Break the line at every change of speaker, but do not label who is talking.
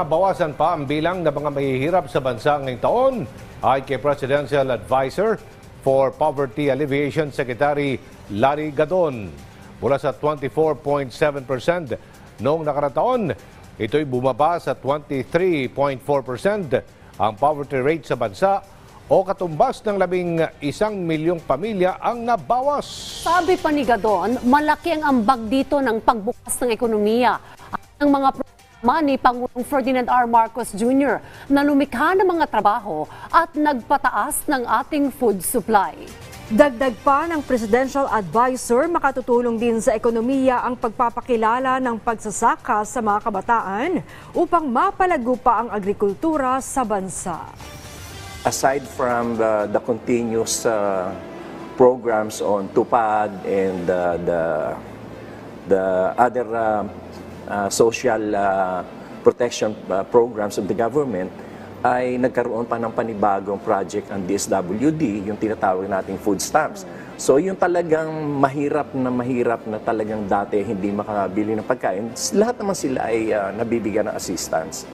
Bawasan pa ang bilang ng mga mahihirap sa bansa ngayong taon ay kay Presidential Advisor for Poverty Alleviation Secretary Larry Gadon. Mula sa 24.7% noong nakaraang taon, ito'y bumaba sa 23.4% ang poverty rate sa bansa o katumbas ng labing isang milyong pamilya ang nabawas.
Sabi pa ni Gadon, malaki ang ambag dito ng pagbukas ng ekonomiya ng mga programa ni Pangulong Ferdinand R. Marcos Jr. na lumikha ng mga trabaho at nagpataas ng ating food supply.
Dagdag pa ng Presidential Advisor, makatutulong din sa ekonomiya ang pagpapakilala ng pagsasaka sa mga kabataan upang mapalago pa ang agrikultura sa bansa.
aside from the, the continuous uh, programs on TUPAD and uh, the, the other uh, uh, social uh, protection uh, programs of the government, ay nagkaroon pa ng panibagong project ang DSWD, yung tinatawag nating food stamps. So yung talagang mahirap na mahirap na talagang dati hindi makabili ng pagkain, lahat naman sila ay uh, nabibigyan ng assistance.